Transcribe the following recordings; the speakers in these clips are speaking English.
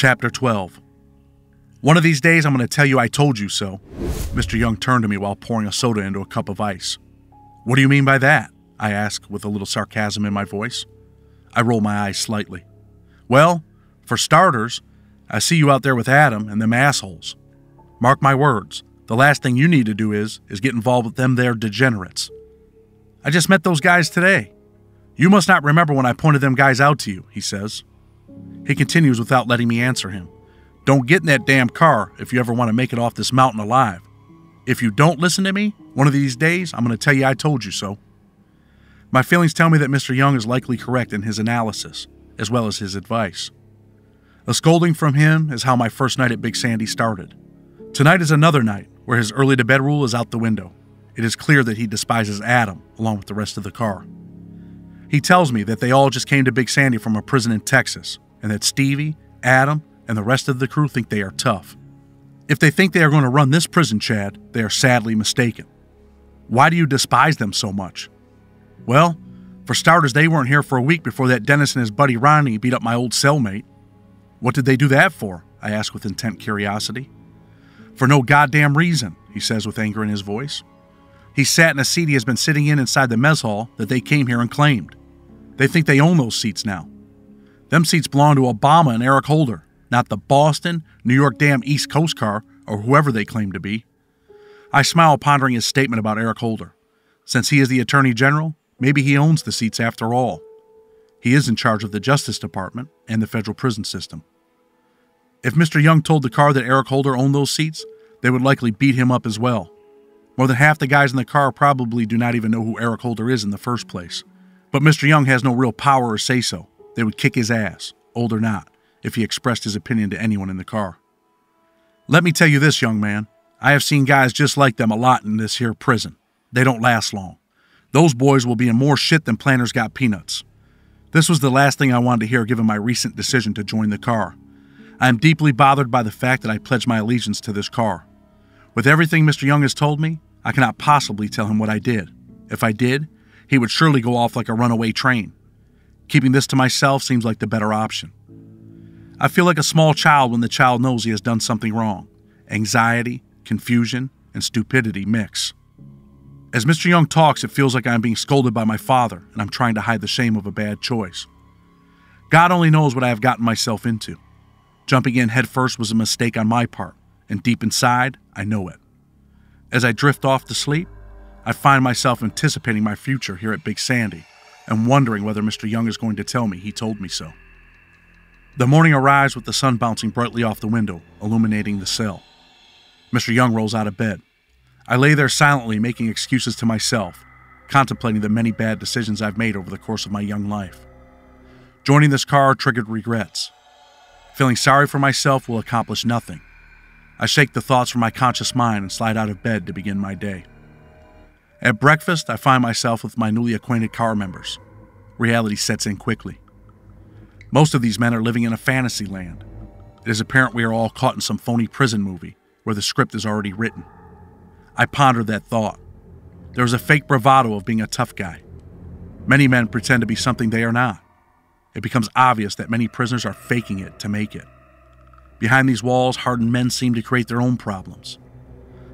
Chapter 12 One of these days, I'm going to tell you I told you so. Mr. Young turned to me while pouring a soda into a cup of ice. What do you mean by that? I asked with a little sarcasm in my voice. I rolled my eyes slightly. Well, for starters, I see you out there with Adam and them assholes. Mark my words, the last thing you need to do is is get involved with them there degenerates. I just met those guys today. You must not remember when I pointed them guys out to you, he says. He continues without letting me answer him. Don't get in that damn car if you ever want to make it off this mountain alive. If you don't listen to me, one of these days I'm going to tell you I told you so. My feelings tell me that Mr. Young is likely correct in his analysis, as well as his advice. A scolding from him is how my first night at Big Sandy started. Tonight is another night where his early to bed rule is out the window. It is clear that he despises Adam along with the rest of the car. He tells me that they all just came to Big Sandy from a prison in Texas, and that Stevie, Adam, and the rest of the crew think they are tough. If they think they are going to run this prison, Chad, they are sadly mistaken. Why do you despise them so much? Well, for starters, they weren't here for a week before that Dennis and his buddy Ronnie beat up my old cellmate. What did they do that for? I asked with intent curiosity. For no goddamn reason, he says with anger in his voice. He sat in a seat he has been sitting in inside the mess hall that they came here and claimed. They think they own those seats now. Them seats belong to Obama and Eric Holder, not the Boston, New York damn East Coast car, or whoever they claim to be. I smile pondering his statement about Eric Holder. Since he is the Attorney General, maybe he owns the seats after all. He is in charge of the Justice Department and the federal prison system. If Mr. Young told the car that Eric Holder owned those seats, they would likely beat him up as well. More than half the guys in the car probably do not even know who Eric Holder is in the first place. But Mr. Young has no real power or say so. They would kick his ass, old or not, if he expressed his opinion to anyone in the car. Let me tell you this, young man. I have seen guys just like them a lot in this here prison. They don't last long. Those boys will be in more shit than planters got peanuts. This was the last thing I wanted to hear given my recent decision to join the car. I am deeply bothered by the fact that I pledged my allegiance to this car. With everything Mr. Young has told me, I cannot possibly tell him what I did. If I did, he would surely go off like a runaway train. Keeping this to myself seems like the better option. I feel like a small child when the child knows he has done something wrong. Anxiety, confusion, and stupidity mix. As Mr. Young talks, it feels like I'm being scolded by my father and I'm trying to hide the shame of a bad choice. God only knows what I have gotten myself into. Jumping in headfirst was a mistake on my part, and deep inside, I know it. As I drift off to sleep, I find myself anticipating my future here at Big Sandy and wondering whether Mr. Young is going to tell me he told me so. The morning arrives with the sun bouncing brightly off the window, illuminating the cell. Mr. Young rolls out of bed. I lay there silently, making excuses to myself, contemplating the many bad decisions I've made over the course of my young life. Joining this car triggered regrets. Feeling sorry for myself will accomplish nothing. I shake the thoughts from my conscious mind and slide out of bed to begin my day. At breakfast, I find myself with my newly acquainted car members. Reality sets in quickly. Most of these men are living in a fantasy land. It is apparent we are all caught in some phony prison movie where the script is already written. I ponder that thought. There is a fake bravado of being a tough guy. Many men pretend to be something they are not. It becomes obvious that many prisoners are faking it to make it. Behind these walls, hardened men seem to create their own problems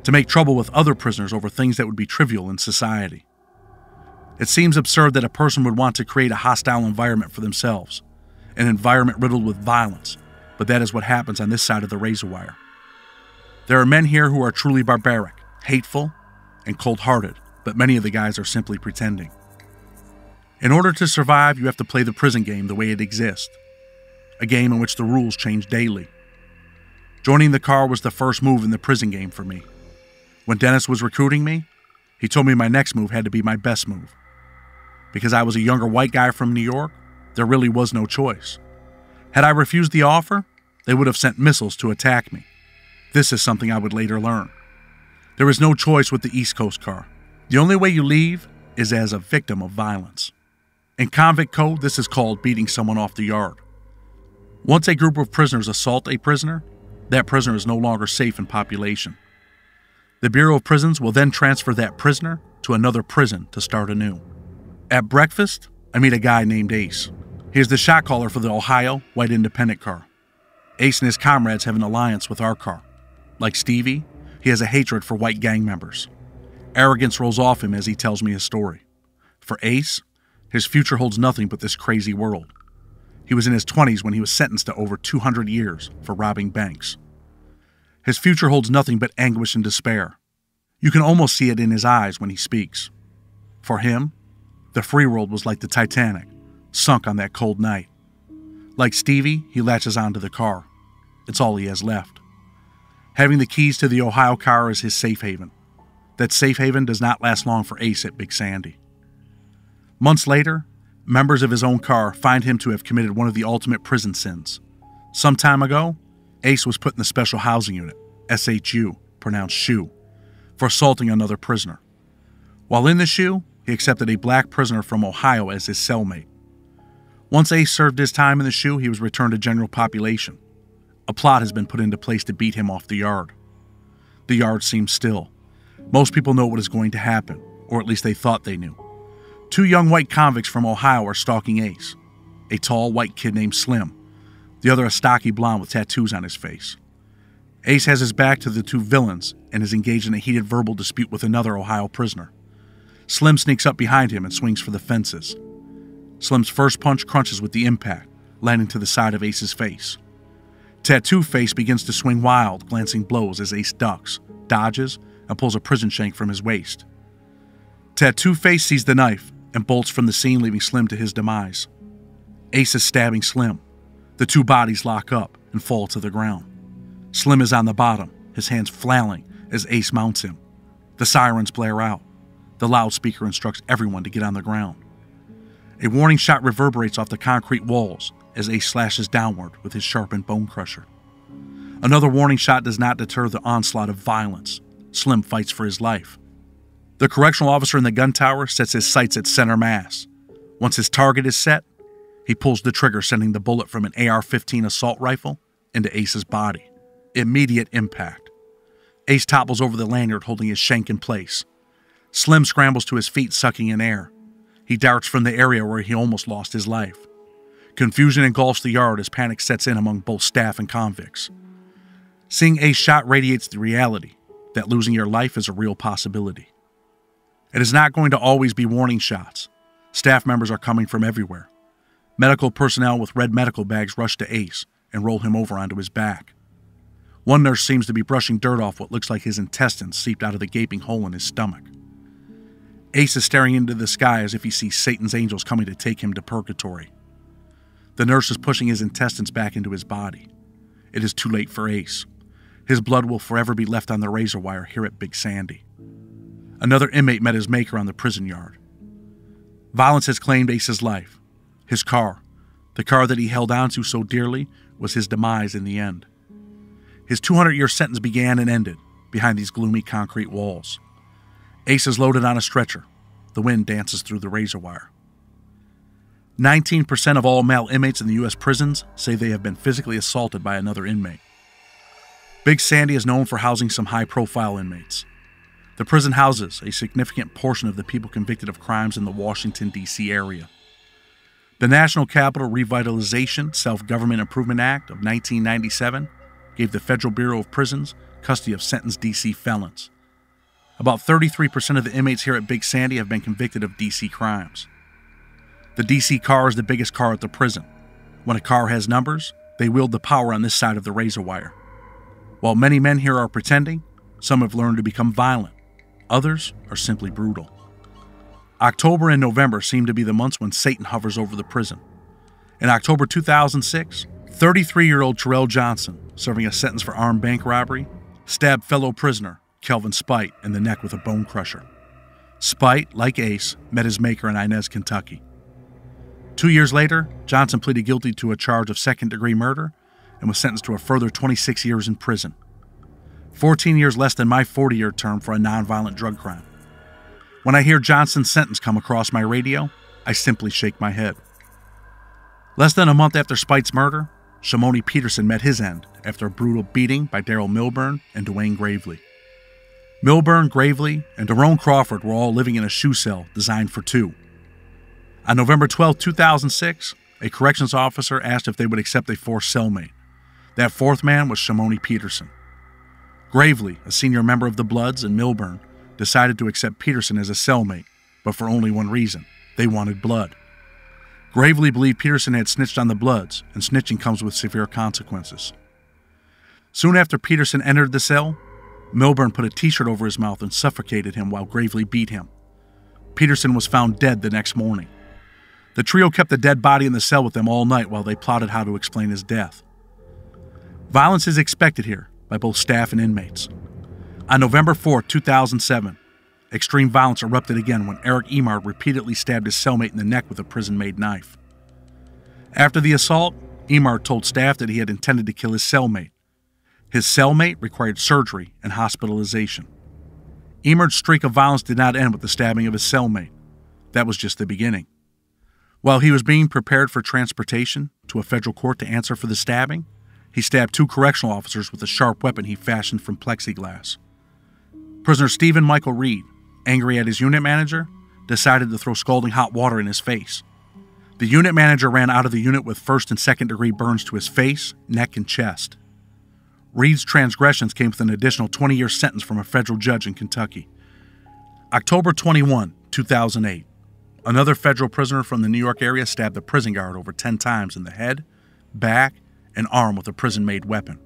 to make trouble with other prisoners over things that would be trivial in society. It seems absurd that a person would want to create a hostile environment for themselves, an environment riddled with violence, but that is what happens on this side of the razor wire. There are men here who are truly barbaric, hateful, and cold hearted, but many of the guys are simply pretending. In order to survive, you have to play the prison game the way it exists a game in which the rules change daily. Joining the car was the first move in the prison game for me. When Dennis was recruiting me, he told me my next move had to be my best move. Because I was a younger white guy from New York, there really was no choice. Had I refused the offer, they would have sent missiles to attack me. This is something I would later learn. There is no choice with the East Coast car. The only way you leave is as a victim of violence. In convict code, this is called beating someone off the yard. Once a group of prisoners assault a prisoner, that prisoner is no longer safe in population. The Bureau of Prisons will then transfer that prisoner to another prison to start anew. At breakfast, I meet a guy named Ace. He is the shot caller for the Ohio White Independent car. Ace and his comrades have an alliance with our car. Like Stevie, he has a hatred for white gang members. Arrogance rolls off him as he tells me his story. For Ace, his future holds nothing but this crazy world. He was in his 20s when he was sentenced to over 200 years for robbing banks. His future holds nothing but anguish and despair. You can almost see it in his eyes when he speaks. For him, the free world was like the Titanic, sunk on that cold night. Like Stevie, he latches onto the car. It's all he has left. Having the keys to the Ohio car is his safe haven. That safe haven does not last long for Ace at Big Sandy. Months later, members of his own car find him to have committed one of the ultimate prison sins. Some time ago, Ace was put in the Special Housing Unit, SHU, pronounced SHU, for assaulting another prisoner. While in the SHU, he accepted a black prisoner from Ohio as his cellmate. Once Ace served his time in the SHU, he was returned to general population. A plot has been put into place to beat him off the yard. The yard seems still. Most people know what is going to happen, or at least they thought they knew. Two young white convicts from Ohio are stalking Ace a tall white kid named Slim, the other a stocky blonde with tattoos on his face. Ace has his back to the two villains and is engaged in a heated verbal dispute with another Ohio prisoner. Slim sneaks up behind him and swings for the fences. Slim's first punch crunches with the impact, landing to the side of Ace's face. Tattoo Face begins to swing wild, glancing blows as Ace ducks, dodges, and pulls a prison shank from his waist. Tattoo Face sees the knife and bolts from the scene, leaving Slim to his demise. Ace is stabbing Slim. The two bodies lock up and fall to the ground. Slim is on the bottom, his hands flailing as Ace mounts him. The sirens blare out. The loudspeaker instructs everyone to get on the ground. A warning shot reverberates off the concrete walls as Ace slashes downward with his sharpened bone crusher. Another warning shot does not deter the onslaught of violence. Slim fights for his life. The correctional officer in the gun tower sets his sights at center mass. Once his target is set, he pulls the trigger, sending the bullet from an AR 15 assault rifle into Ace's body. Immediate impact. Ace topples over the lanyard, holding his shank in place. Slim scrambles to his feet, sucking in air. He darts from the area where he almost lost his life. Confusion engulfs the yard as panic sets in among both staff and convicts. Seeing Ace shot radiates the reality that losing your life is a real possibility. It is not going to always be warning shots. Staff members are coming from everywhere. Medical personnel with red medical bags rush to Ace and roll him over onto his back. One nurse seems to be brushing dirt off what looks like his intestines seeped out of the gaping hole in his stomach. Ace is staring into the sky as if he sees Satan's angels coming to take him to purgatory. The nurse is pushing his intestines back into his body. It is too late for Ace. His blood will forever be left on the razor wire here at Big Sandy. Another inmate met his maker on the prison yard. Violence has claimed Ace's life. His car, the car that he held onto so dearly, was his demise in the end. His 200 year sentence began and ended behind these gloomy concrete walls. Ace is loaded on a stretcher. The wind dances through the razor wire. 19% of all male inmates in the U.S. prisons say they have been physically assaulted by another inmate. Big Sandy is known for housing some high profile inmates. The prison houses a significant portion of the people convicted of crimes in the Washington, D.C. area. The National Capital Revitalization Self Government Improvement Act of 1997 gave the Federal Bureau of Prisons custody of sentenced D.C. felons. About 33% of the inmates here at Big Sandy have been convicted of DC crimes. The DC car is the biggest car at the prison. When a car has numbers, they wield the power on this side of the razor wire. While many men here are pretending, some have learned to become violent. Others are simply brutal. October and November seem to be the months when Satan hovers over the prison. In October 2006, 33 year old Terrell Johnson, serving a sentence for armed bank robbery, stabbed fellow prisoner Kelvin Spite in the neck with a bone crusher. Spite, like Ace, met his maker in Inez, Kentucky. Two years later, Johnson pleaded guilty to a charge of second degree murder and was sentenced to a further 26 years in prison. 14 years less than my 40 year term for a nonviolent drug crime. When I hear Johnson's sentence come across my radio, I simply shake my head. Less than a month after Spite's murder, Shimoni Peterson met his end after a brutal beating by Daryl Milburn and Dwayne Gravely. Milburn, Gravely, and Daron Crawford were all living in a SHU cell designed for two. On November 12, 2006, a corrections officer asked if they would accept a fourth cellmate. That fourth man was Shimoni Peterson. Gravely, a senior member of the Bloods in Milburn, decided to accept Peterson as a cellmate, but for only one reason they wanted blood. Gravely believed Peterson had snitched on the Bloods, and snitching comes with severe consequences. Soon after Peterson entered the cell, Milburn put a t shirt over his mouth and suffocated him while Gravely beat him. Peterson was found dead the next morning. The trio kept the dead body in the cell with them all night while they plotted how to explain his death. Violence is expected here by both staff and inmates. On November 4, 2007, extreme violence erupted again when Eric Emard repeatedly stabbed his cellmate in the neck with a prison made knife. After the assault, Emard told staff that he had intended to kill his cellmate. His cellmate required surgery and hospitalization. Emard's streak of violence did not end with the stabbing of his cellmate. That was just the beginning. While he was being prepared for transportation to a federal court to answer for the stabbing, he stabbed two correctional officers with a sharp weapon he fashioned from plexiglass. Prisoner Stephen Michael Reed, angry at his unit manager, decided to throw scalding hot water in his face. The unit manager ran out of the unit with first and second degree burns to his face, neck, and chest. Reed's transgressions came with an additional 20 year sentence from a federal judge in Kentucky. October 21, 2008. Another federal prisoner from the New York area stabbed a prison guard over 10 times in the head, back, and arm with a prison made weapon.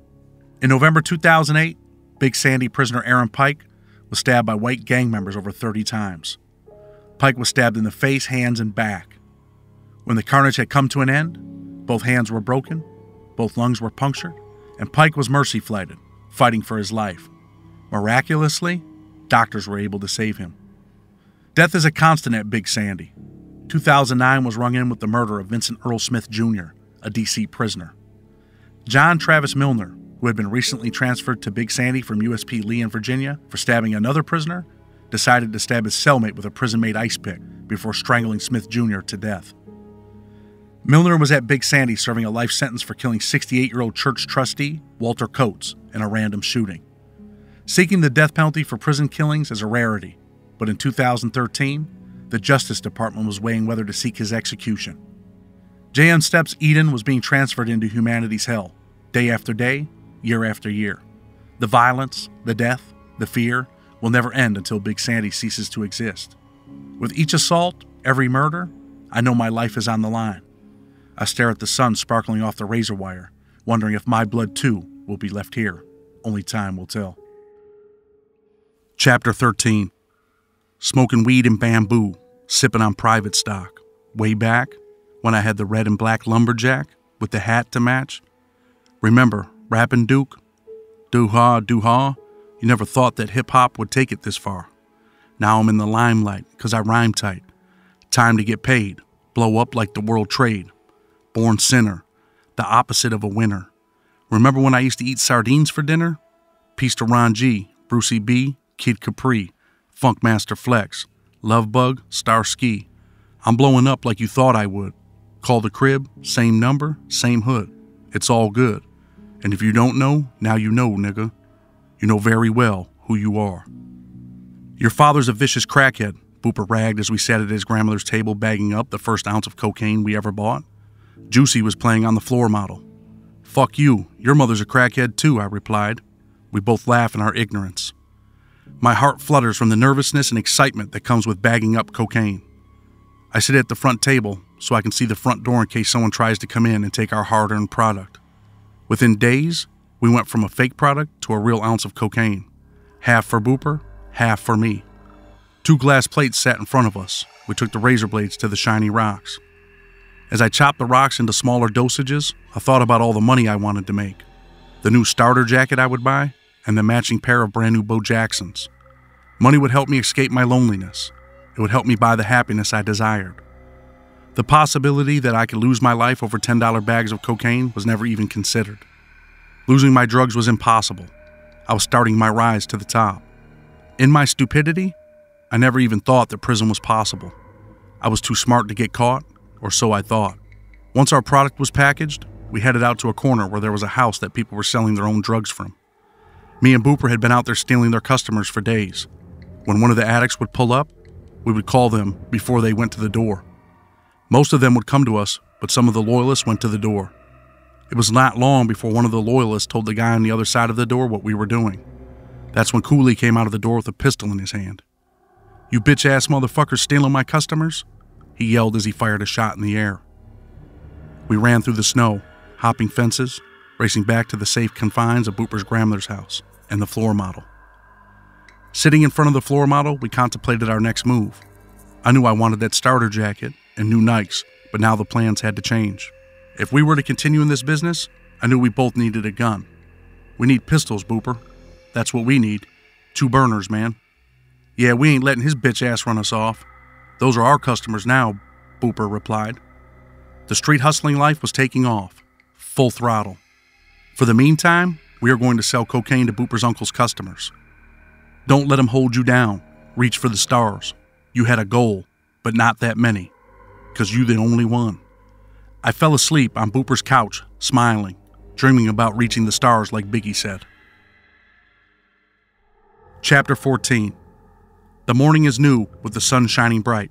In November 2008, Big Sandy prisoner Aaron Pike was stabbed by white gang members over 30 times. Pike was stabbed in the face, hands, and back. When the carnage had come to an end, both hands were broken, both lungs were punctured, and Pike was mercy flighted, fighting for his life. Miraculously, doctors were able to save him. Death is a constant at Big Sandy. 2009 was rung in with the murder of Vincent Earl Smith Jr., a D.C. prisoner. John Travis Milner, who had been recently transferred to Big Sandy from USP Lee in Virginia for stabbing another prisoner, decided to stab his cellmate with a prison made ice pick before strangling Smith Jr. to death. Milner was at Big Sandy serving a life sentence for killing 68 year old church trustee Walter Coates in a random shooting. Seeking the death penalty for prison killings is a rarity, but in 2013, the Justice Department was weighing whether to seek his execution. J.M. Steps Eden was being transferred into humanity's hell, day after day, year after year. The violence, the death, the fear will never end until Big Sandy ceases to exist. With each assault, every murder, I know my life is on the line. I stare at the sun sparkling off the razor wire, wondering if my blood too will be left here. Only time will tell. Chapter 13 Smoking weed in bamboo, sipping on private stock. Way back, when I had the red and black lumberjack with the hat to match. Remember, rapping Duke? Do ha, do ha. You never thought that hip hop would take it this far. Now I'm in the limelight because I rhyme tight. Time to get paid, blow up like the world trade. Born sinner, the opposite of a winner. Remember when I used to eat sardines for dinner? Peace to Ron G, Brucey B, Kid Capri, Funkmaster Flex, Love Bug, Starski. I'm blowing up like you thought I would. Call the crib, same number, same hood. It's all good. And if you don't know, now you know, nigga. You know very well who you are. Your father's a vicious crackhead, Booper ragged as we sat at his grandmother's table bagging up the first ounce of cocaine we ever bought. Juicy was playing on the floor model. Fuck you, your mother's a crackhead too, I replied. We both laugh in our ignorance. My heart flutters from the nervousness and excitement that comes with bagging up cocaine. I sit at the front table so I can see the front door in case someone tries to come in and take our hard earned product. Within days, we went from a fake product to a real ounce of cocaine. Half for Booper, half for me. Two glass plates sat in front of us. We took the razor blades to the shiny rocks. As I chopped the rocks into smaller dosages, I thought about all the money I wanted to make the new starter jacket I would buy, and the matching pair of brand new Bo Jacksons. Money would help me escape my loneliness. It would help me buy the happiness I desired. The possibility that I could lose my life over $10 bags of cocaine was never even considered. Losing my drugs was impossible. I was starting my rise to the top. In my stupidity, I never even thought that prison was possible. I was too smart to get caught, or so I thought. Once our product was packaged, we headed out to a corner where there was a house that people were selling their own drugs from. Me and Booper had been out there stealing their customers for days. When one of the addicts would pull up, we would call them before they went to the door. Most of them would come to us, but some of the loyalists went to the door. It was not long before one of the loyalists told the guy on the other side of the door what we were doing. That's when Cooley came out of the door with a pistol in his hand. You bitch ass motherfuckers stealing my customers? He yelled as he fired a shot in the air. We ran through the snow, hopping fences, racing back to the safe confines of Booper's grandmother's house and the floor model. Sitting in front of the floor model, we contemplated our next move. I knew I wanted that starter jacket and new Nikes, but now the plans had to change. If we were to continue in this business, I knew we both needed a gun. We need pistols, Booper. That's what we need. Two burners, man. Yeah, we ain't letting his bitch ass run us off. Those are our customers now, Booper replied. The street hustling life was taking off, full throttle. For the meantime, we are going to sell cocaine to Booper's uncle's customers. Don't let him hold you down. Reach for the stars. You had a goal, but not that many, because you're the only one. I fell asleep on Booper's couch, smiling, dreaming about reaching the stars like Biggie said. Chapter 14 The morning is new, with the sun shining bright.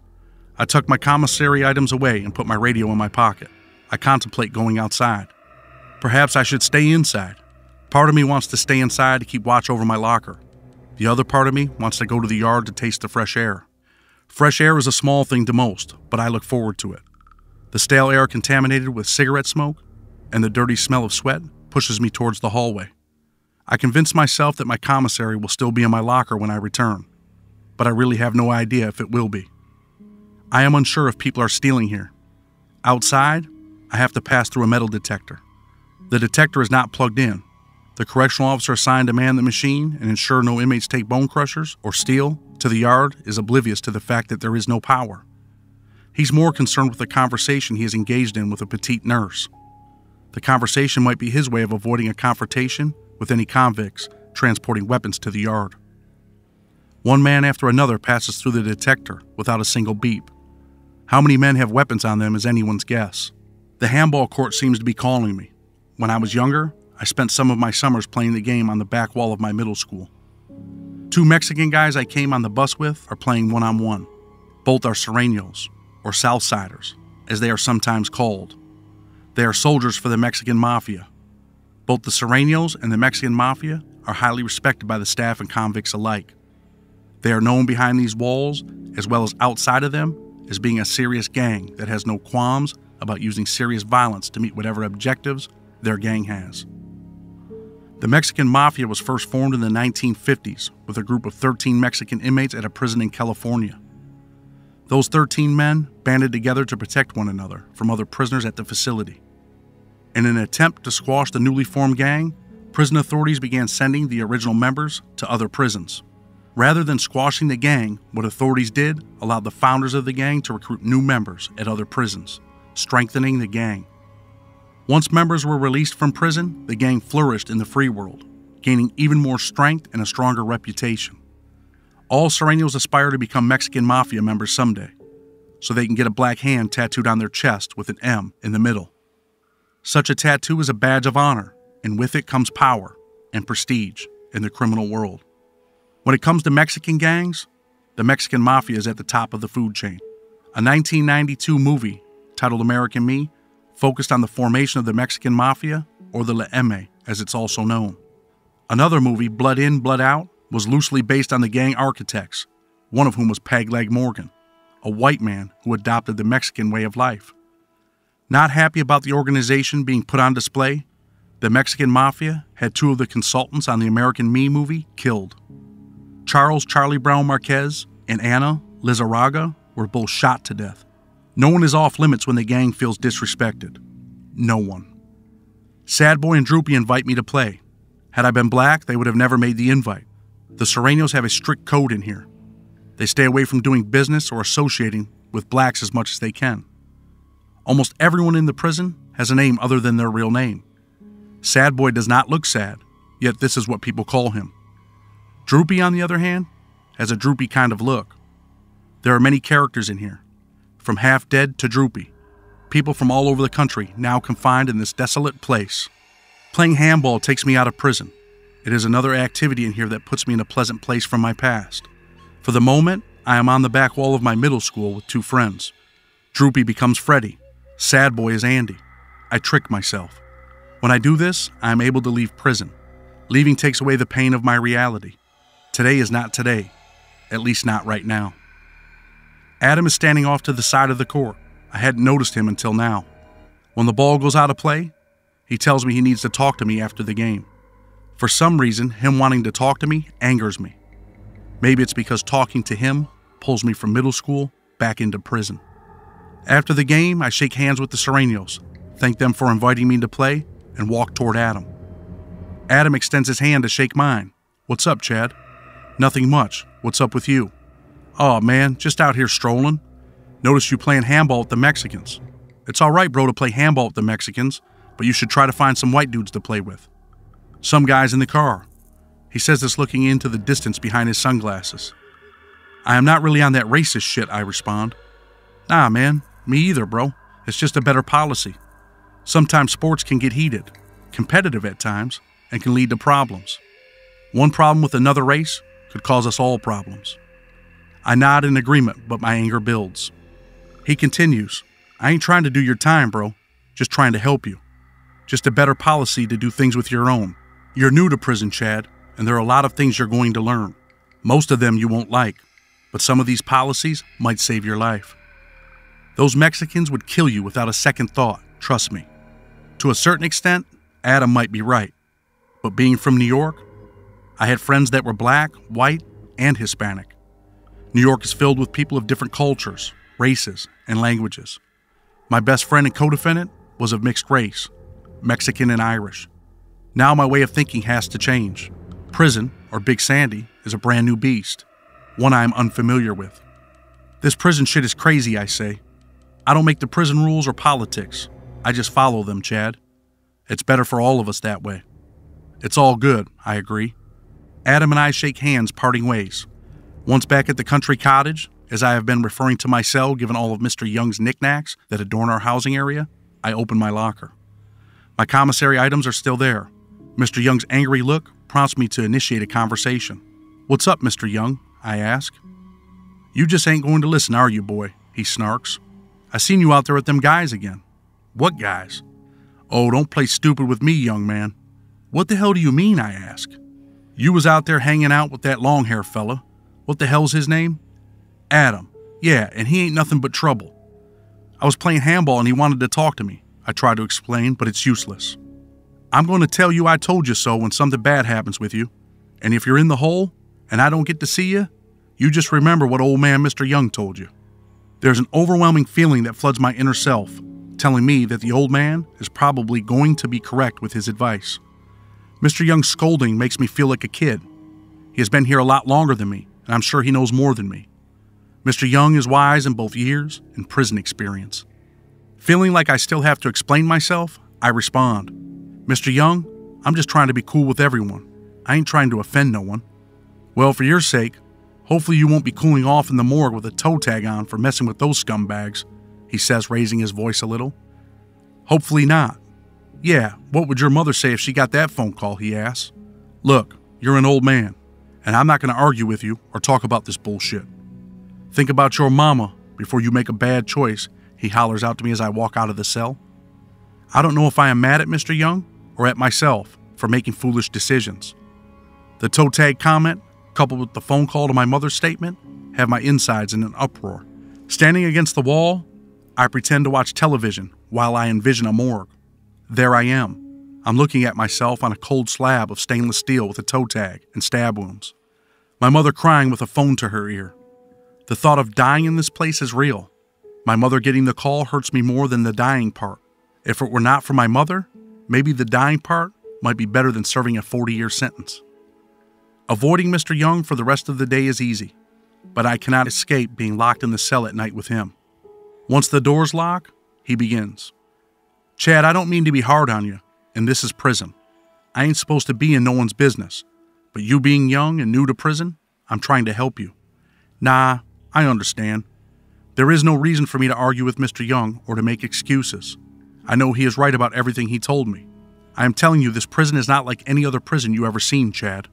I tuck my commissary items away and put my radio in my pocket. I contemplate going outside. Perhaps I should stay inside. Part of me wants to stay inside to keep watch over my locker. The other part of me wants to go to the yard to taste the fresh air. Fresh air is a small thing to most, but I look forward to it. The stale air contaminated with cigarette smoke and the dirty smell of sweat pushes me towards the hallway. I convince myself that my commissary will still be in my locker when I return, but I really have no idea if it will be. I am unsure if people are stealing here. Outside, I have to pass through a metal detector. The detector is not plugged in. The correctional officer assigned to man the machine and ensure no inmates take bone crushers or steal to the yard is oblivious to the fact that there is no power. He's more concerned with the conversation he is engaged in with a petite nurse. The conversation might be his way of avoiding a confrontation with any convicts transporting weapons to the yard. One man after another passes through the detector without a single beep. How many men have weapons on them is anyone's guess. The handball court seems to be calling me. When I was younger, I spent some of my summers playing the game on the back wall of my middle school. Two Mexican guys I came on the bus with are playing one on one. Both are Sureños, or Southsiders, as they are sometimes called. They are soldiers for the Mexican Mafia. Both the Sureños and the Mexican Mafia are highly respected by the staff and convicts alike. They are known behind these walls, as well as outside of them, as being a serious gang that has no qualms about using serious violence to meet whatever objectives their gang has. The Mexican Mafia was first formed in the 1950s with a group of 13 Mexican inmates at a prison in California. Those 13 men banded together to protect one another from other prisoners at the facility. In an attempt to squash the newly formed gang, prison authorities began sending the original members to other prisons. Rather than squashing the gang, what authorities did allowed the founders of the gang to recruit new members at other prisons, strengthening the gang. Once members were released from prison, the gang flourished in the free world, gaining even more strength and a stronger reputation. All Sureños aspire to become Mexican Mafia members someday, so they can get a black hand tattooed on their chest with an M in the middle. Such a tattoo is a badge of honor, and with it comes power and prestige in the criminal world. When it comes to Mexican gangs, the Mexican Mafia is at the top of the food chain. A 1992 movie titled American Me focused on the formation of the Mexican Mafia, or the La Eme, as it's also known. Another movie, Blood In, Blood Out, was loosely based on the gang architects, one of whom was Peg Leg Morgan, a white man who adopted the Mexican way of life. Not happy about the organization being put on display, the Mexican Mafia had two of the consultants on the American Me movie killed. Charles Charlie Brown Marquez and Anna Lizarraga were both shot to death. No one is off limits when the gang feels disrespected. No one. Sad Boy and Droopy invite me to play. Had I been black, they would have never made the invite. The Sureños have a strict code in here. They stay away from doing business or associating with blacks as much as they can. Almost everyone in the prison has a name other than their real name. Sad Boy does not look sad, yet this is what people call him. Droopy, on the other hand, has a droopy kind of look. There are many characters in here, from half dead to droopy. People from all over the country now confined in this desolate place. Playing handball takes me out of prison. It is another activity in here that puts me in a pleasant place from my past. For the moment, I am on the back wall of my middle school with two friends. Droopy becomes Freddy. Sad Boy is Andy. I trick myself. When I do this, I am able to leave prison. Leaving takes away the pain of my reality. Today is not today, at least not right now. Adam is standing off to the side of the court. I hadn't noticed him until now. When the ball goes out of play, he tells me he needs to talk to me after the game. For some reason, him wanting to talk to me angers me. Maybe it's because talking to him pulls me from middle school back into prison. After the game, I shake hands with the Sureños, thank them for inviting me to play, and walk toward Adam. Adam extends his hand to shake mine. What's up, Chad? Nothing much. What's up with you? Oh man, just out here strolling. Notice you playing handball with the Mexicans. It's alright, bro, to play handball with the Mexicans, but you should try to find some white dudes to play with. Some guys in the car. He says this looking into the distance behind his sunglasses. I am not really on that racist shit, I respond. Nah, man, me either, bro. It's just a better policy. Sometimes sports can get heated, competitive at times, and can lead to problems. One problem with another race could cause us all problems. I nod in agreement, but my anger builds. He continues, I ain't trying to do your time, bro, just trying to help you. Just a better policy to do things with your own. You're new to prison, Chad, and there are a lot of things you're going to learn. Most of them you won't like, but some of these policies might save your life. Those Mexicans would kill you without a second thought, trust me. To a certain extent, Adam might be right. But being from New York, I had friends that were black, white, and Hispanic. New York is filled with people of different cultures, races, and languages. My best friend and co defendant was of mixed race, Mexican and Irish. Now my way of thinking has to change. Prison, or Big Sandy, is a brand new beast, one I am unfamiliar with. This prison shit is crazy, I say. I don't make the prison rules or politics. I just follow them, Chad. It's better for all of us that way. It's all good, I agree. Adam and I shake hands, parting ways. Once back at the country cottage, as I have been referring to my cell given all of Mr. Young's knickknacks that adorn our housing area, I open my locker. My commissary items are still there. Mr. Young's angry look prompts me to initiate a conversation. What's up, Mr. Young? I ask. You just ain't going to listen, are you, boy? He snarks. I seen you out there with them guys again. What guys? Oh, don't play stupid with me, young man. What the hell do you mean? I ask. You was out there hanging out with that long hair fella. What the hell's his name? Adam. Yeah, and he ain't nothing but trouble. I was playing handball and he wanted to talk to me. I tried to explain, but it's useless. I'm going to tell you I told you so when something bad happens with you. And if you're in the hole and I don't get to see you, you just remember what old man Mr. Young told you. There's an overwhelming feeling that floods my inner self, telling me that the old man is probably going to be correct with his advice. Mr. Young's scolding makes me feel like a kid. He has been here a lot longer than me, and I'm sure he knows more than me. Mr. Young is wise in both years and prison experience. Feeling like I still have to explain myself, I respond Mr. Young, I'm just trying to be cool with everyone. I ain't trying to offend no one. Well, for your sake, hopefully you won't be cooling off in the morgue with a toe tag on for messing with those scumbags, he says, raising his voice a little. Hopefully not. Yeah, what would your mother say if she got that phone call? He asks. Look, you're an old man, and I'm not going to argue with you or talk about this bullshit. Think about your mama before you make a bad choice, he hollers out to me as I walk out of the cell. I don't know if I am mad at Mr. Young or at myself for making foolish decisions. The toe tag comment, coupled with the phone call to my mother's statement, have my insides in an uproar. Standing against the wall, I pretend to watch television while I envision a morgue. There I am. I'm looking at myself on a cold slab of stainless steel with a toe tag and stab wounds. My mother crying with a phone to her ear. The thought of dying in this place is real. My mother getting the call hurts me more than the dying part. If it were not for my mother, maybe the dying part might be better than serving a 40 year sentence. Avoiding Mr. Young for the rest of the day is easy, but I cannot escape being locked in the cell at night with him. Once the doors lock, he begins. Chad, I don't mean to be hard on you, and this is prison. I ain't supposed to be in no one's business, but you being young and new to prison, I'm trying to help you. Nah, I understand. There is no reason for me to argue with Mr. Young or to make excuses. I know he is right about everything he told me. I am telling you, this prison is not like any other prison you ever seen, Chad.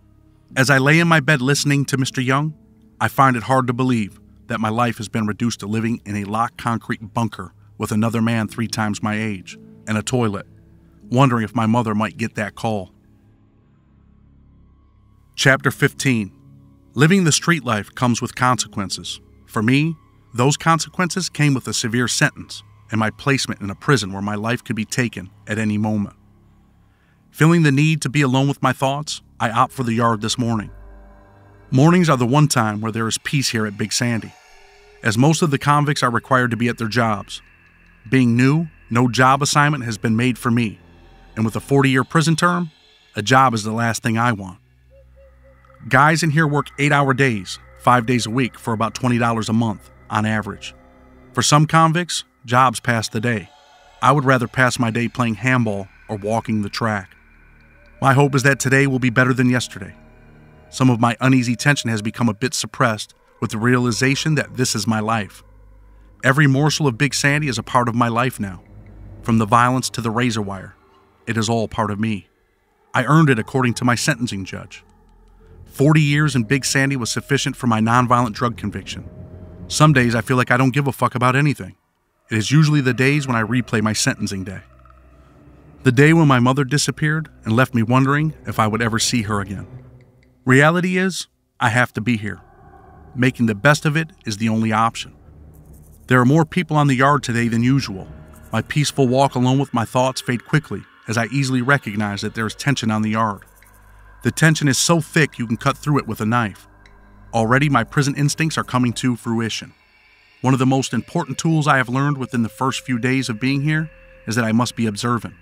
As I lay in my bed listening to Mr. Young, I find it hard to believe that my life has been reduced to living in a locked concrete bunker with another man three times my age and a toilet. wondering if my mother might get that call. Chapter 15 Living the street life comes with consequences. For me, those consequences came with a severe sentence and my placement in a prison where my life could be taken at any moment. Feeling the need to be alone with my thoughts, I opt for the yard this morning. Mornings are the one time where there is peace here at Big Sandy, as most of the convicts are required to be at their jobs. Being new, no job assignment has been made for me, and with a 40 year prison term, a job is the last thing I want. Guys in here work eight hour days, five days a week, for about $20 a month on average. For some convicts, jobs pass the day. I would rather pass my day playing handball or walking the track. My hope is that today will be better than yesterday. Some of my uneasy tension has become a bit suppressed with the realization that this is my life. Every morsel of Big Sandy is a part of my life now. From the violence to the razor wire, it is all part of me. I earned it according to my sentencing judge. 40 years in Big Sandy was sufficient for my nonviolent drug conviction. Some days I feel like I don't give a fuck about anything. It is usually the days when I replay my sentencing day. The day when my mother disappeared and left me wondering if I would ever see her again. Reality is, I have to be here. Making the best of it is the only option. There are more people on the yard today than usual. My peaceful walk alone with my thoughts fade quickly as I easily recognize that there is tension on the yard. The tension is so thick you can cut through it with a knife. Already, my prison instincts are coming to fruition. One of the most important tools I have learned within the first few days of being here is that I must be observant.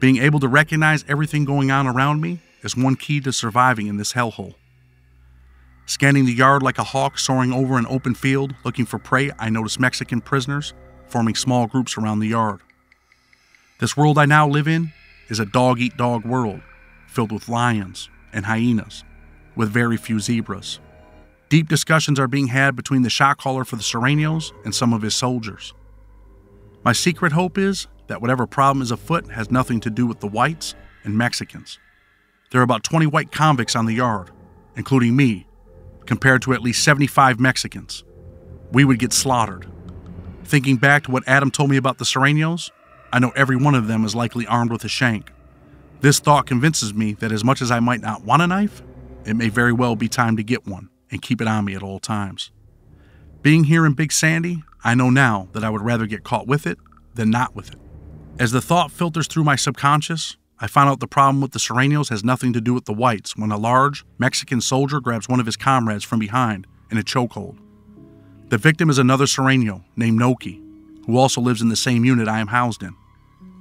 Being able to recognize everything going on around me is one key to surviving in this hellhole. Scanning the yard like a hawk soaring over an open field looking for prey, I notice Mexican prisoners forming small groups around the yard. This world I now live in is a dog eat dog world filled with lions and hyenas, with very few zebras. Deep discussions are being had between the shot caller for the Sureños and some of his soldiers. My secret hope is that whatever problem is afoot has nothing to do with the whites and Mexicans. There are about 20 white convicts on the yard, including me, compared to at least 75 Mexicans. We would get slaughtered. Thinking back to what Adam told me about the Sureños, I know every one of them is likely armed with a shank. This thought convinces me that as much as I might not want a knife, it may very well be time to get one and keep it on me at all times. Being here in Big Sandy, I know now that I would rather get caught with it than not with it. As the thought filters through my subconscious, I find out the problem with the Sureños has nothing to do with the whites when a large Mexican soldier grabs one of his comrades from behind in a chokehold. The victim is another Sureño named Noki, who also lives in the same unit I am housed in.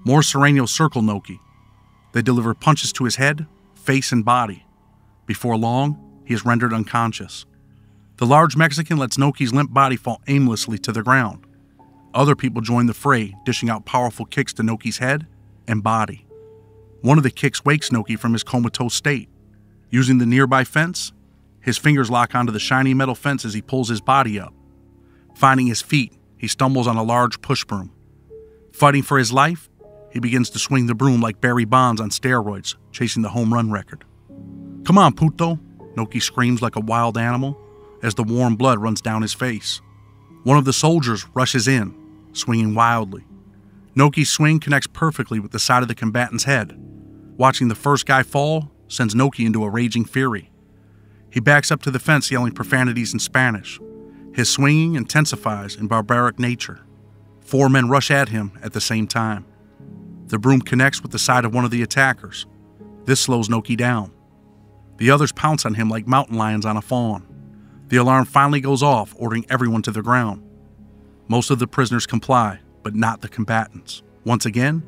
More Sureños circle Noki. They deliver punches to his head, face, and body. Before long, he is rendered unconscious. The large Mexican lets Noki's limp body fall aimlessly to the ground. Other people join the fray, dishing out powerful kicks to Noki's head and body. One of the kicks wakes Noki from his comatose state. Using the nearby fence, his fingers lock onto the shiny metal fence as he pulls his body up. Finding his feet, he stumbles on a large push broom. Fighting for his life, he begins to swing the broom like Barry Bonds on steroids, chasing the home run record. Come on, puto, Noki screams like a wild animal as the warm blood runs down his face. One of the soldiers rushes in, swinging wildly. Noki's swing connects perfectly with the side of the combatant's head. Watching the first guy fall sends Noki into a raging fury. He backs up to the fence yelling profanities in Spanish. His swinging intensifies in barbaric nature. Four men rush at him at the same time. The broom connects with the side of one of the attackers. This slows Noki down. The others pounce on him like mountain lions on a fawn. The alarm finally goes off, ordering everyone to the ground. Most of the prisoners comply, but not the combatants. Once again,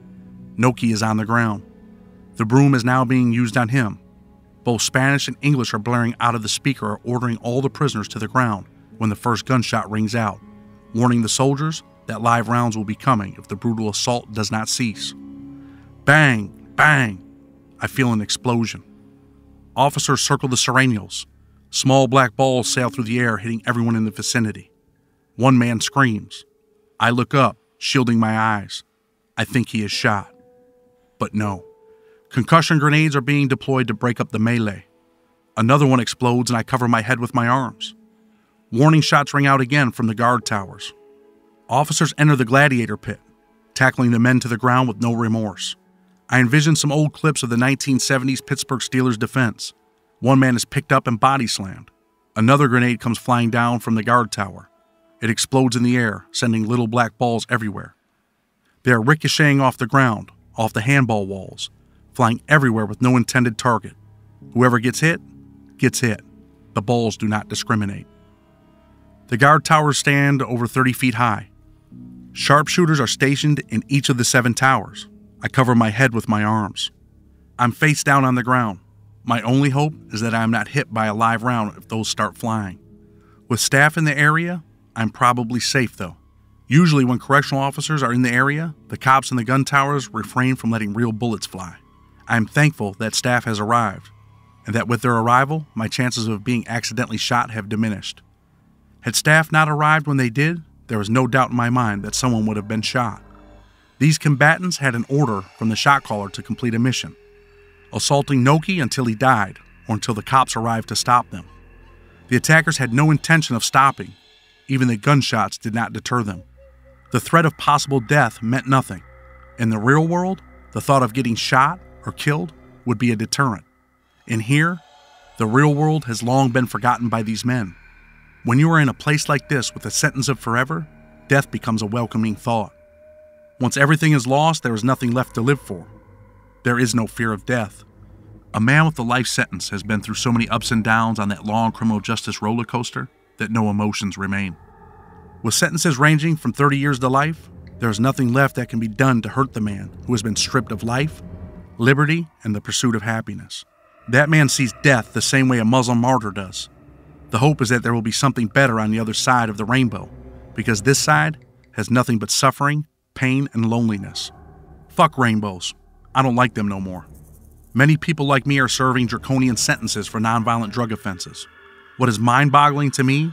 Noki is on the ground. The broom is now being used on him. Both Spanish and English are blaring out of the speaker, ordering all the prisoners to the ground when the first gunshot rings out, warning the soldiers that live rounds will be coming if the brutal assault does not cease. Bang! Bang! I feel an explosion. Officers circle the Sureños. Small black balls sail through the air, hitting everyone in the vicinity. One man screams. I look up, shielding my eyes. I think he is shot. But no. Concussion grenades are being deployed to break up the melee. Another one explodes, and I cover my head with my arms. Warning shots ring out again from the guard towers. Officers enter the gladiator pit, tackling the men to the ground with no remorse. I envision some old clips of the 1970s Pittsburgh Steelers defense. One man is picked up and body slammed. Another grenade comes flying down from the guard tower. It explodes in the air, sending little black balls everywhere. They are ricocheting off the ground, off the handball walls, flying everywhere with no intended target. Whoever gets hit, gets hit. The balls do not discriminate. The guard towers stand over 30 feet high. Sharpshooters are stationed in each of the seven towers. I cover my head with my arms. I'm face down on the ground. My only hope is that I am not hit by a live round if those start flying. With staff in the area, I'm probably safe though. Usually, when correctional officers are in the area, the cops in the gun towers refrain from letting real bullets fly. I am thankful that staff has arrived, and that with their arrival, my chances of being accidentally shot have diminished. Had staff not arrived when they did, there was no doubt in my mind that someone would have been shot. These combatants had an order from the shot caller to complete a mission assaulting Noki until he died or until the cops arrived to stop them. The attackers had no intention of stopping. Even the gunshots did not deter them. The threat of possible death meant nothing. In the real world, the thought of getting shot or killed would be a deterrent. In here, the real world has long been forgotten by these men. When you are in a place like this with a sentence of forever, death becomes a welcoming thought. Once everything is lost, there is nothing left to live for. There is no fear of death. A man with a life sentence has been through so many ups and downs on that long criminal justice roller coaster that no emotions remain. With sentences ranging from 30 years to life, there is nothing left that can be done to hurt the man who has been stripped of life, liberty, and the pursuit of happiness. That man sees death the same way a Muslim martyr does. The hope is that there will be something better on the other side of the rainbow, because this side has nothing but suffering pain, and loneliness. Fuck rainbows. I don't like them no more. Many people like me are serving draconian sentences for nonviolent drug offenses. What is mind boggling to me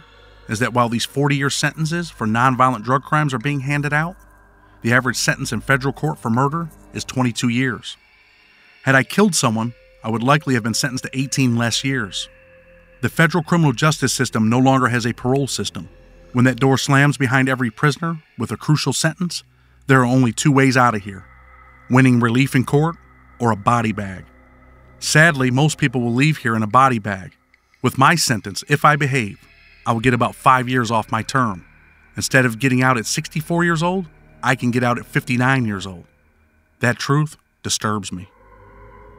is that while these 40 year sentences for nonviolent drug crimes are being handed out, the average sentence in federal court for murder is 22 years. Had I killed someone, I would likely have been sentenced to 18 less years. The federal criminal justice system no longer has a parole system. When that door slams behind every prisoner with a crucial sentence, there are only two ways out of here winning relief in court or a body bag. Sadly, most people will leave here in a body bag. With my sentence, if I behave, I will get about five years off my term. Instead of getting out at 64 years old, I can get out at 59 years old. That truth disturbs me.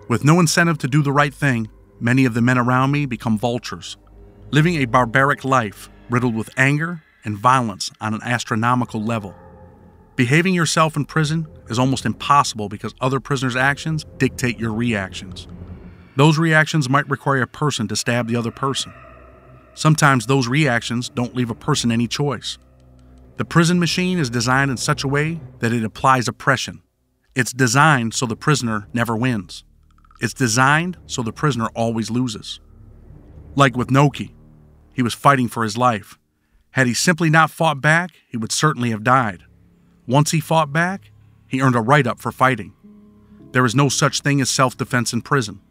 With no incentive to do the right thing, many of the men around me become vultures, living a barbaric life riddled with anger and violence on an astronomical level. Behaving yourself in prison is almost impossible because other prisoners' actions dictate your reactions. Those reactions might require a person to stab the other person. Sometimes those reactions don't leave a person any choice. The prison machine is designed in such a way that it applies oppression. It's designed so the prisoner never wins. It's designed so the prisoner always loses. Like with Noki, he was fighting for his life. Had he simply not fought back, he would certainly have died. Once he fought back, he earned a write up for fighting. There is no such thing as self defense in prison.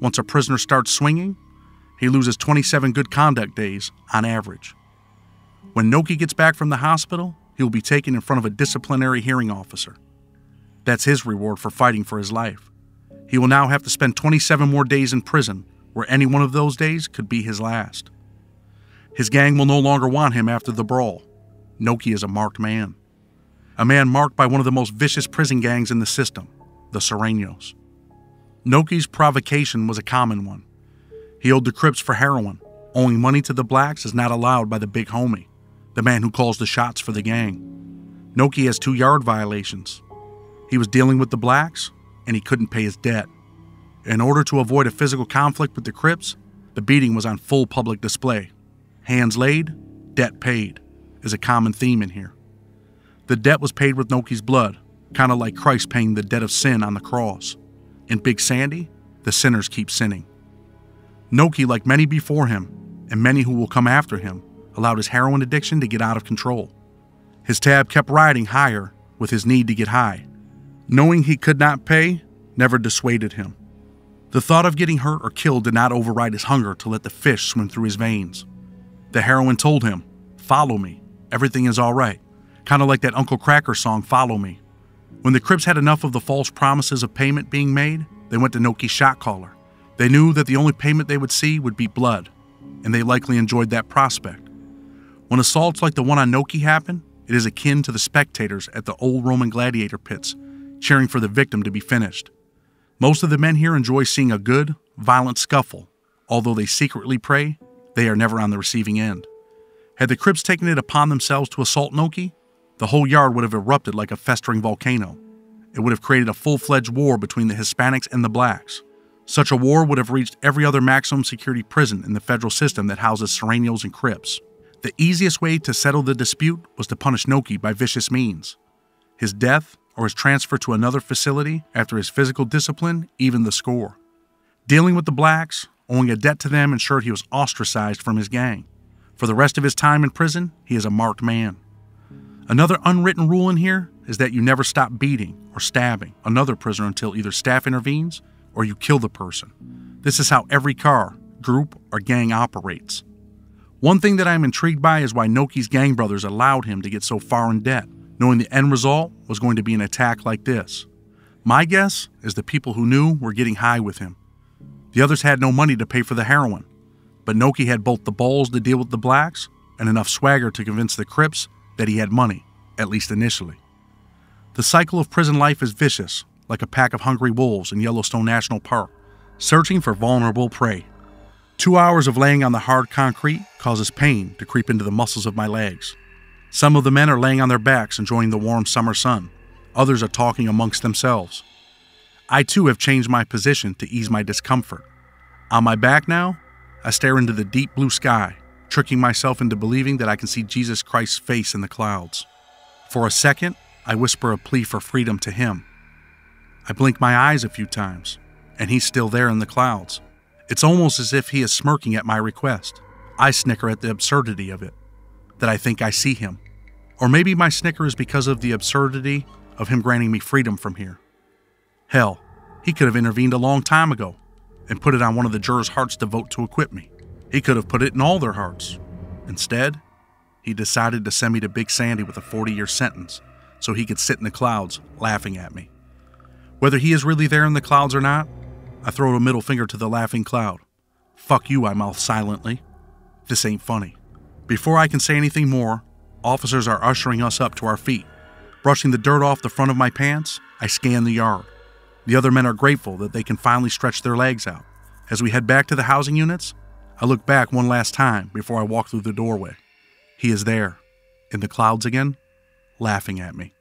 Once a prisoner starts swinging, he loses 27 good conduct days on average. When Noki gets back from the hospital, he will be taken in front of a disciplinary hearing officer. That's his reward for fighting for his life. He will now have to spend 27 more days in prison, where any one of those days could be his last. His gang will no longer want him after the brawl. Noki is a marked man a man marked by one of the most vicious prison gangs in the system, the Sureños. Noki's provocation was a common one. He owed the Crips for heroin. Owing money to the blacks is not allowed by the big homie, the man who calls the shots for the gang. Noki has two yard violations. He was dealing with the blacks, and he couldn't pay his debt. In order to avoid a physical conflict with the Crips, the beating was on full public display. Hands laid, debt paid is a common theme in here. The debt was paid with Noki's blood, kind of like Christ paying the debt of sin on the cross. In Big Sandy, the sinners keep sinning. Noki, like many before him, and many who will come after him, allowed his heroin addiction to get out of control. His tab kept riding higher with his need to get high. Knowing he could not pay never dissuaded him. The thought of getting hurt or killed did not override his hunger to let the fish swim through his veins. The heroin told him, Follow me, everything is all right kind of like that Uncle Kracker song, Follow Me. When the Crips had enough of the false promises of payment being made, they went to Noki's shot caller. They knew that the only payment they would see would be blood, and they likely enjoyed that prospect. When assaults like the one on Noki happen, it is akin to the spectators at the old Roman gladiator pits, cheering for the victim to be finished. Most of the men here enjoy seeing a good, violent scuffle, although they secretly pray they are never on the receiving end. Had the Crips taken it upon themselves to assault Noki, the whole yard would have erupted like a festering volcano. It would have created a full fledged war between the Hispanics and the blacks. Such a war would have reached every other maximum security prison in the federal system that houses Sureños and Crips. The easiest way to settle the dispute was to punish Noki by vicious means. His death or his transfer to another facility after his physical discipline evened the score. Dealing with the blacks, owing a debt to them ensured he was ostracized from his gang. For the rest of his time in prison, he is a marked man. Another unwritten rule in here is that you never stop beating or stabbing another prisoner until either staff intervenes or you kill the person. This is how every car, group, or gang operates. One thing that I am intrigued by is why Noki's gang brothers allowed him to get so far in debt, knowing the end result was going to be an attack like this. My guess is the people who knew were getting high with him. The others had no money to pay for the heroin, but Noki had both the balls to deal with the blacks and enough swagger to convince the Crips that he had money, at least initially. The cycle of prison life is vicious, like a pack of hungry wolves in Yellowstone National Park, searching for vulnerable prey. Two hours of laying on the hard concrete causes pain to creep into the muscles of my legs. Some of the men are laying on their backs enjoying the warm summer sun. Others are talking amongst themselves. I too have changed my position to ease my discomfort. On my back now, I stare into the deep blue sky, tricking myself into believing that I can see Jesus Christ's face in the clouds. For a second, I whisper a plea for freedom to him. I blink my eyes a few times, and he's still there in the clouds. It's almost as if he is smirking at my request. I snicker at the absurdity of it, that I think I see him. Or maybe my snicker is because of the absurdity of him granting me freedom from here. Hell, he could have intervened a long time ago and put it on one of the jurors' hearts to vote to acquit me. He could have put it in all their hearts. Instead, he decided to send me to Big Sandy with a 40 year sentence so he could sit in the clouds laughing at me. Whether he is really there in the clouds or not, I throw a middle finger to the laughing cloud. Fuck you, I mouth silently. This ain't funny. Before I can say anything more, officers are ushering us up to our feet. Brushing the dirt off the front of my pants, I scan the yard. The other men are grateful that they can finally stretch their legs out. As we head back to the housing units, I look back one last time before I walk through the doorway. He is there, in the clouds again, laughing at me.